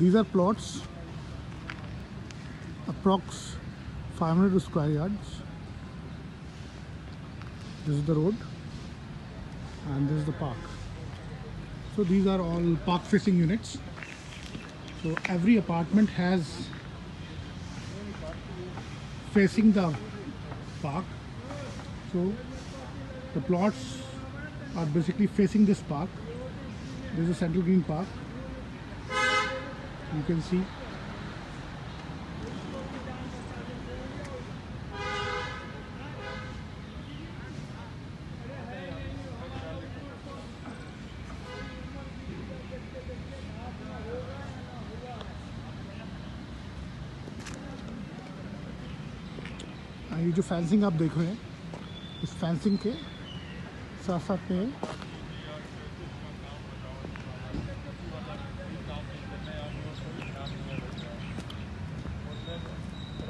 these are plots approx 500 square yards. This is the road and this is the park. So these are all park facing units. So every apartment has facing the park. So the plots are basically facing this park. This is a central green park you can see. ये जो fencing आप देख रहे हैं, इस fencing के साथ साथ में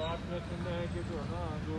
रात में सुनना है कि जो है ना जो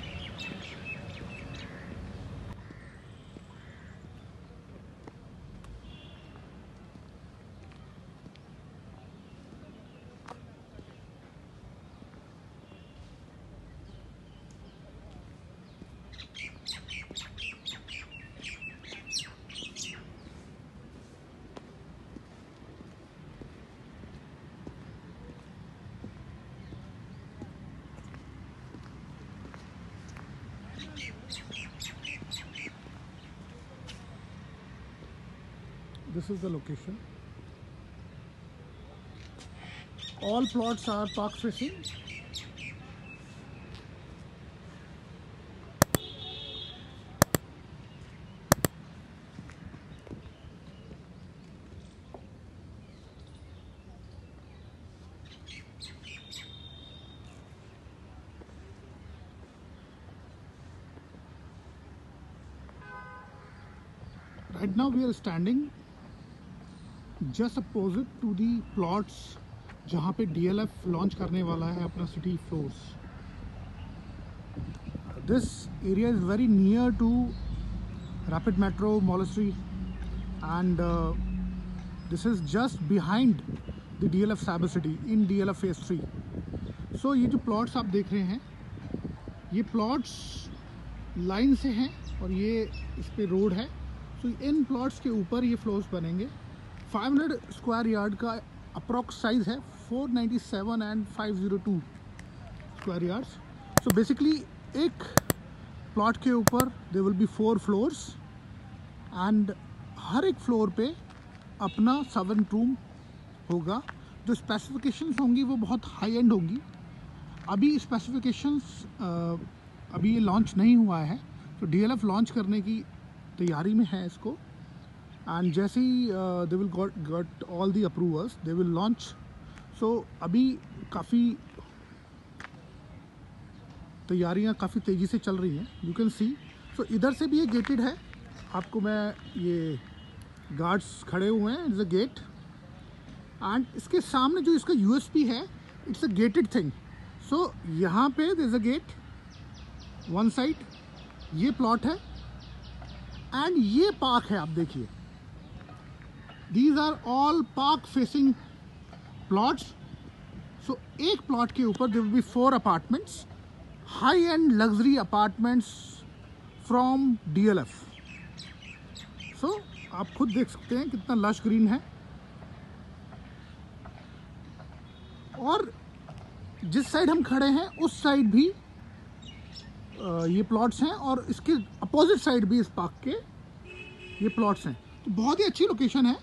this is the location. All plots are park facing. Right now we are standing just opposite to the plots जहाँ पे डीएलएफ लॉन्च करने वाला है अपना city floors this area is very near to rapid metro Moulsari and this is just behind the D L F Cyber City in DLF phase three so ये जो plots आप देख रहे हैं ये प्लॉट्स लाइन से हैं और ये इस पर रोड है. सो so, इन प्लॉट्स के ऊपर ये फ्लोर्स बनेंगे. 500 स्क्वायर यार्ड का अप्रॉक्स साइज़ है 497 and 502 square yards. So basically एक प्लॉट के ऊपर they will be four floors and हर एक फ्लोर पे अपना सेवन रूम होगा। जो स्पेसिफिकेशंस होंगी वो बहुत हाई एंड होंगी। अभी स्पेसिफिकेशंस अभी ये लॉन्च नहीं हुआ है। तो डीएलएफ लॉन्च करने की तैयारी में है इसको। एंड जैसे ही they will got all the approvals they will launch so अभी काफ़ी तैयारियाँ काफ़ी तेज़ी से चल रही हैं. यू कैन सी सो इधर से भी ये गेटेड है. आपको मैं ये गार्ड्स खड़े हुए हैं. इट्स अ गेट एंड इसके सामने जो इसका यूएसपी है it's a gated thing so यहाँ पे there is a gate one side ये प्लॉट है. एंड ये पार्क है, आप देखिए. These are all park facing plots so एक प्लॉट के ऊपर there be four apartments high end luxury apartments from DLF so आप खुद देख सकते हैं कितना लश ग्रीन है. और जिस साइड हम खड़े हैं, उस साइड भी ये प्लॉट्स हैं और इसके अपोजिट साइड भी इस पार्क के ये प्लॉट्स हैं. तो बहुत ही अच्छी लोकेशन है.